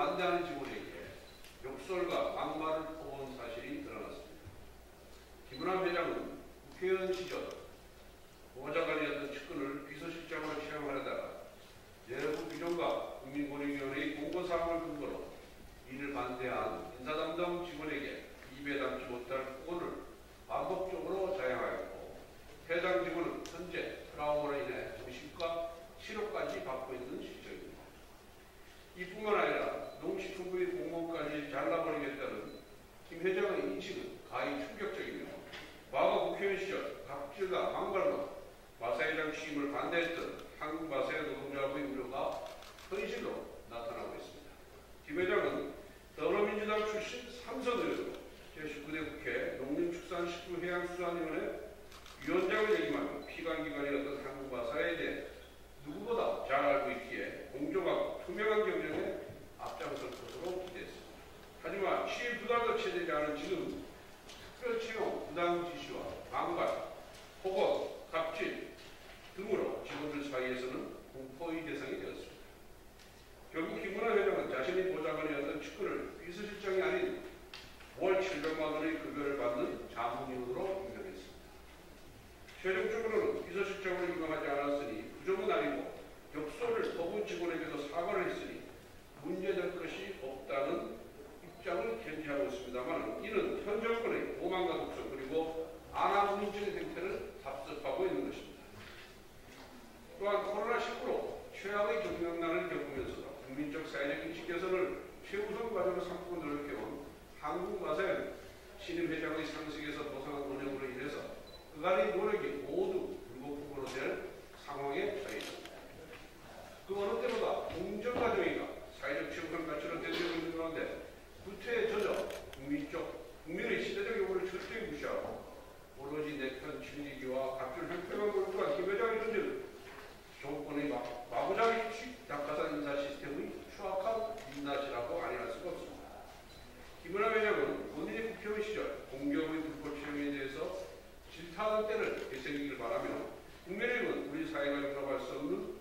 반대하는 직원에게 욕설과 막말을 퍼부은 사실이 드러났습니다. 김은환 회장은 국회의원 시절 보좌관이었던 측근을 비서실장으로 채용하려다가 내부 규정과 국민권익위원회의 공고사항을 근거로 이를 반대한 인사담당 직원에게 입에 담지 못할 폭언을 반복적으로 자행하였고 해당 직원은 현재 트라우마로 인해 정신과 치료까지 받고 있는 실정입니다. 이뿐만 아니라 농식품부의 공무원까지 잘라버리겠다는 김 회장의 인식은 가히 충격적이며 과거 국회의원 시절 갑질과 막말로 마사회장 취임을 반대했던 한국 마사회 노동조합의 우려가 현실로 나타나고 있습니다. 김 회장은 더불어민주당 출신 삼선 의원으로 제19대 국회 농림축산식품해양수산위원회 위원장을 역임하며 피감기관이었던 한국 마사에 대해 누구보다 잘 알고 있기에 공정하고 투명한 경쟁에 앞장설 것으로 기대했습니다. 하지만 시일 않은 지금 특별 채용, 부당 지시와 반발, 폭언, 갑질 등으로 직원들 사이에서는 공포의 대상이 되었습니다. 결국 김문화 회장은 자신이 보좌관이었던 측근을 비서실장이 아닌 월 700만 원의 급여를 받는 자문위원으로 임명했습니다. 최종적으로는 비서실장으로 임명하지 않았으니 부정은 아니고 역소를 법원 직원에게도 사과를 했으니 문제될 것이 없다는 입장을 견지하고 있습니다만 이는 현 정권의 오만과 독선 그리고 안하문인적인 행태를 답습하고 있는 것입니다. 또한 코로나19로 최악의 경영난을 겪으면서도 국민적 사회적 인식 개선을 최우선 과제로 삼고 노력해온 한국 마사회는 신임 회장의 상식에서 벗어난 운영으로 인해서 그간의 노력이 모두 불고풍으로 될 상황에 처해 있습니다. 그 어느 때보다 공정 과정이가 사회적 최우선 가치로 되어지고 있는 가운데 구태에 젖어 국민적 국민의 시대적 요구를 철저히 무시하고 오로지 내편 진리기와 갑질 형평한 골프가 김 회장이 던진 정권의 마, 마구잡이 식 낙하산 인사 시스템의 추악한 민낯이라고 아니할 수가 없습니다. 김은하 회장은 본인이 국회의원 시절 공경의 불법 채용에 대해서 질타하는 때를 되새기길 바라며 국민의힘은 우리 사회가 용납할 수 없는